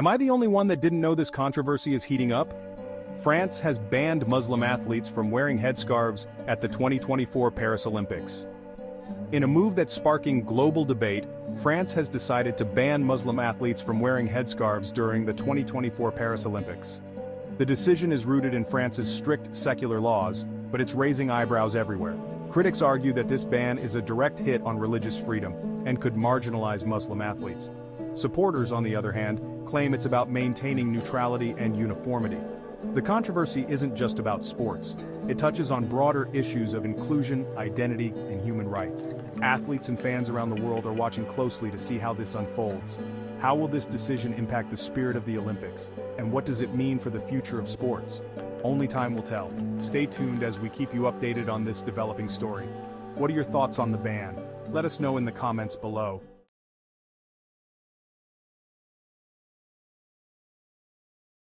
Am I the only one that didn't know this controversy is heating up? France has banned Muslim athletes from wearing headscarves at the 2024 Paris Olympics. In a move that's sparking global debate, France has decided to ban Muslim athletes from wearing headscarves during the 2024 Paris Olympics. The decision is rooted in France's strict secular laws, but it's raising eyebrows everywhere. Critics argue that this ban is a direct hit on religious freedom and could marginalize Muslim athletes. Supporters, on the other hand, claim it's about maintaining neutrality and uniformity. The controversy isn't just about sports. It touches on broader issues of inclusion, identity, and human rights. Athletes and fans around the world are watching closely to see how this unfolds. How will this decision impact the spirit of the Olympics? And what does it mean for the future of sports? Only time will tell. Stay tuned as we keep you updated on this developing story. What are your thoughts on the ban? Let us know in the comments below.